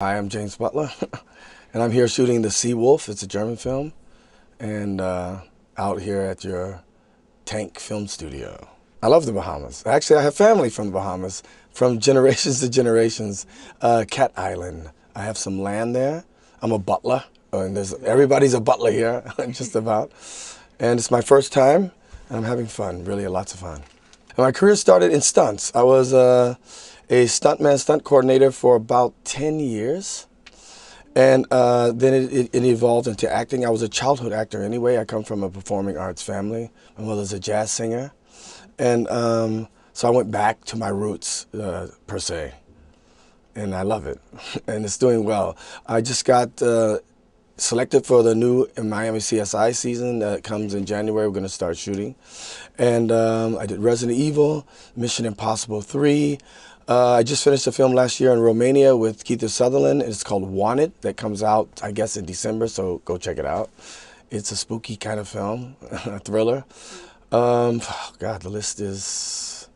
Hi, I'm Jaymes Butler, and I'm here shooting The Sea Wolf. It's a German film, and uh, out here at your Tank Film Studio. I love the Bahamas. Actually, I have family from the Bahamas, from generations to generations. Uh, Cat Island. I have some land there. I'm a butler, and there's everybody's a butler here, just about. And it's my first time, and I'm having fun. Really, lots of fun. And my career started in stunts. I was. Uh, a stuntman, stunt coordinator for about 10 years. And uh, then it, it, it, evolved into acting. I was a childhood actor anyway. I come from a performing arts family. My mother's a jazz singer. And um, so I went back to my roots, uh, per se. And I love it. and it's doing well. I just got uh, selected for the new Miami CSI season that comes in January. We're going to start shooting. And um, I did Resident Evil, Mission Impossible 3. Uh, I just finished a film last year in Romania with Keith Sutherland. It's called Wanted. That comes out, I guess, in December, so go check it out. It's a spooky kind of film, a thriller. Um, oh God, the list is.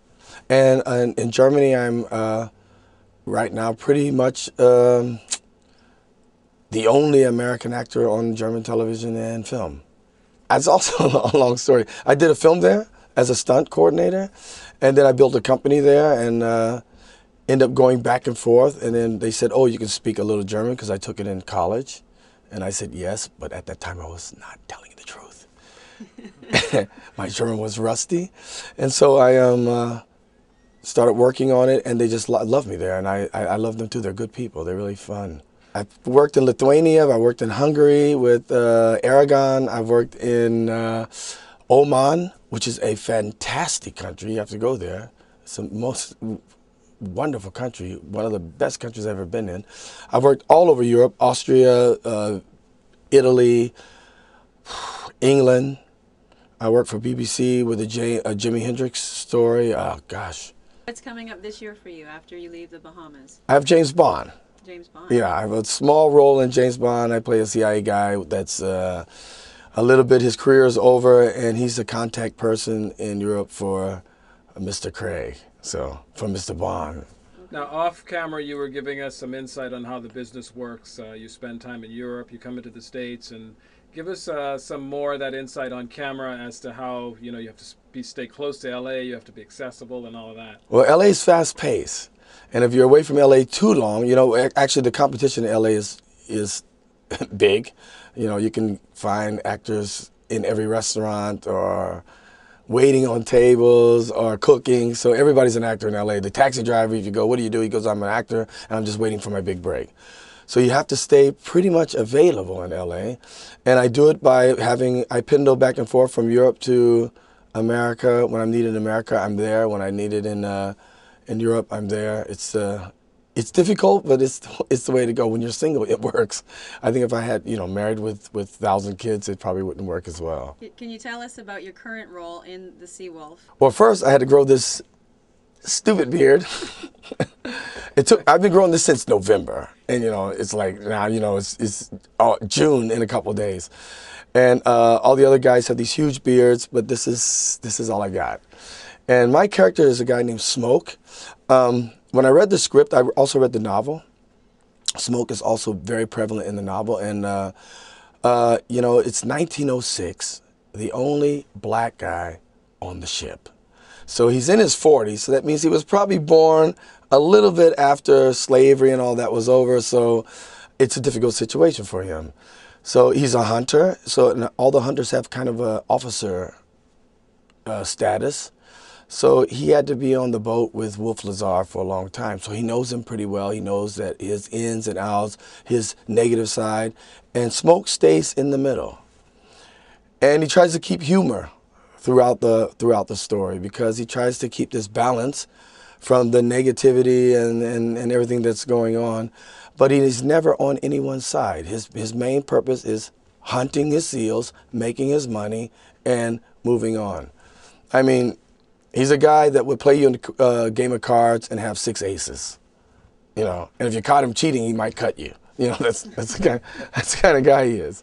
And, and in Germany, I'm uh, right now pretty much um, the only American actor on German television and film. That's also a long story. I did a film there as a stunt coordinator, and then I built a company there, and uh, end up going back and forth. And then they said, oh, you can speak a little German because I took it in college. And I said, yes, but at that time I was not telling the truth. My German was rusty. And so I um, uh, started working on it and they just lo love me there. And I, I, I, love them too. They're good people. They're really fun. I've worked in Lithuania. I worked in Hungary with uh, Eragon. I've worked in uh, Oman, which is a fantastic country. You have to go there. It's the most wonderful country, one of the best countries I've ever been in. I've worked all over Europe, Austria, uh, Italy, England. I worked for BBC with a, J, a Jimi Hendrix story. Oh, gosh. What's coming up this year for you after you leave the Bahamas? I have James Bond. James Bond. Yeah, I have a small role in James Bond. I play a CIA guy that's uh, a little bit, his career is over, and he's a contact person in Europe for Mr. Craig. So from Mr. Bond. Now, off camera, you were giving us some insight on how the business works. Uh, you spend time in Europe, you come into the States, and give us uh, some more of that insight on camera as to how you know you have to be stay close to LA, you have to be accessible, and all of that. Well, LA is fast paced, and if you're away from LA too long, you know, actually the competition in LA is is big. You know, you can find actors in every restaurant or waiting on tables or cooking. So everybody's an actor in LA. The taxi driver, if you go, what do you do? He goes, I'm an actor and I'm just waiting for my big break. So you have to stay pretty much available in LA. And I do it by having, I pendle back and forth from Europe to America. When I'm needed in America, I'm there. When I need it in, uh, in Europe, I'm there. It's, uh, it's difficult, but it's it's the way to go. When you're single, it works. I think if I had you know married with with thousand kids, it probably wouldn't work as well. Can you tell us about your current role in the Sea Wolf? Well, first I had to grow this stupid beard. it took. I've been growing this since November, and you know it's like now you know it's it's oh, June in a couple days, and uh, all the other guys have these huge beards, but this is this is all I got. And my character is a guy named Smoke. Um, when I read the script, I also read the novel. Smoke is also very prevalent in the novel, and uh, uh, you know it's 1906, the only black guy on the ship. So he's in his 40s, so that means he was probably born a little bit after slavery and all that was over. So it's a difficult situation for him. So he's a hunter. So all the hunters have kind of a officer uh, status. So he had to be on the boat with Wolf Larsen for a long time. So he knows him pretty well. He knows that his ins and outs, his negative side, and Smoke stays in the middle. And he tries to keep humor throughout the throughout the story because he tries to keep this balance from the negativity and, and, and everything that's going on. But he is never on anyone's side. His his main purpose is hunting his seals, making his money, and moving on. I mean, He's a guy that would play you in a uh, game of cards and have six aces. You know, and if you caught him cheating, he might cut you. You know, that's that's the kind that's the kind of guy he is.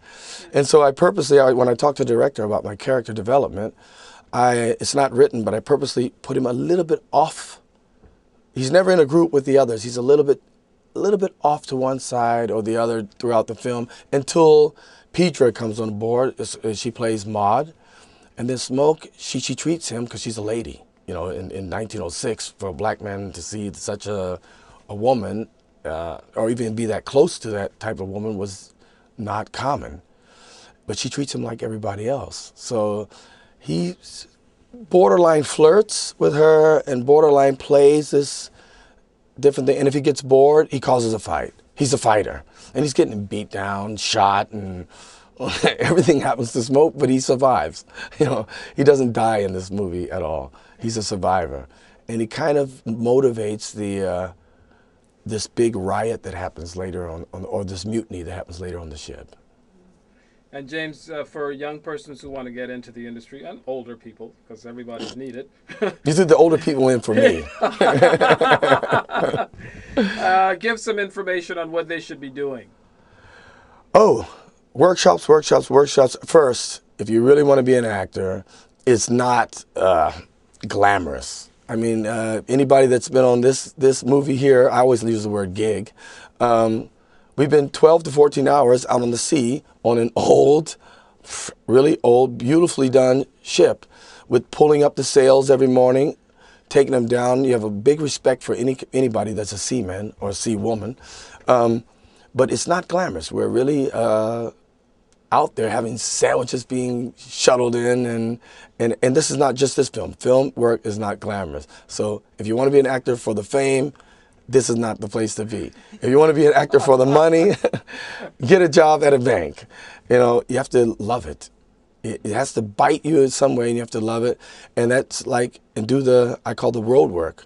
And so I purposely, I, when I talked to the director about my character development, I it's not written, but I purposely put him a little bit off. He's never in a group with the others. He's a little bit a little bit off to one side or the other throughout the film until Petra comes on board. She plays Maud. And then Smoke, she, she treats him because she's a lady. You know, in, in 1906, for a black man to see such a, a woman, uh, or even be that close to that type of woman, was not common. But she treats him like everybody else. So he borderline flirts with her and borderline plays this different thing. And if he gets bored, he causes a fight. He's a fighter. And he's getting beat down, shot, and everything happens to Smoke, but he survives. You know, he doesn't die in this movie at all. He's a survivor. And he kind of motivates the, uh, this big riot that happens later on, on, or this mutiny that happens later on the ship. And Jaymes, uh, for young persons who want to get into the industry and older people, because everybody's needed. you said the older people in for me. uh, give some information on what they should be doing. Oh, workshops, workshops, workshops. First, if you really want to be an actor, it's not uh, glamorous. I mean, uh, anybody that's been on this this movie here, I always use the word gig. Um, We've been 12 to 14 hours out on the sea on an old, really old, beautifully done ship with pulling up the sails every morning, taking them down. You have a big respect for any anybody that's a seaman or a sea woman. Um, but it's not glamorous. We're really uh, out there having sandwiches being shuttled in and, and and this is not just this film. Film work is not glamorous. So if you want to be an actor for the fame, this is not the place to be. If you want to be an actor for the money, get a job at a bank. You know, you have to love it. It, has to bite you in some way, and you have to love it. And that's like, and do the, I call the road work.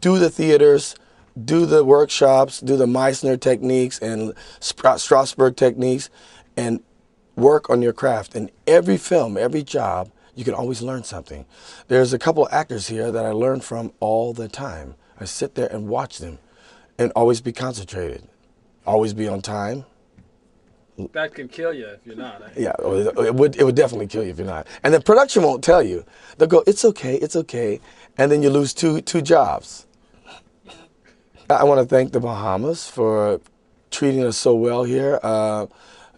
Do the theaters, do the workshops, do the Meisner techniques and Strasberg techniques, and work on your craft. In every film, every job, you can always learn something. There's a couple actors here that I learn from all the time. I sit there and watch them and always be concentrated, always be on time. That can kill you if you're not. Eh? Yeah, it would, it would definitely kill you if you're not. And the production won't tell you. They'll go, it's okay, it's okay. And then you lose two, two jobs. I want to thank the Bahamas for treating us so well here. Uh,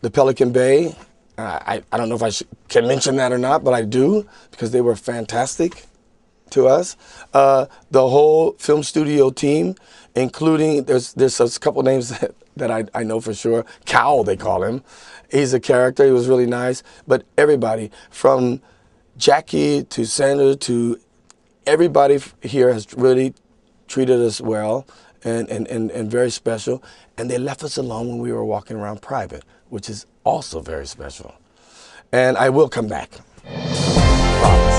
the Pelican Bay, I, I don't know if I should, can mention that or not, but I do because they were fantastic to us. Uh, the whole film studio team, including there's there's a couple names that, that I, I know for sure. Cal, they call him. He's a character. He was really nice. But everybody from Jackie to Sandra to everybody here has really treated us well and, and, and, and very special. And they left us alone when we were walking around private, which is also very special. And I will come back. Promise.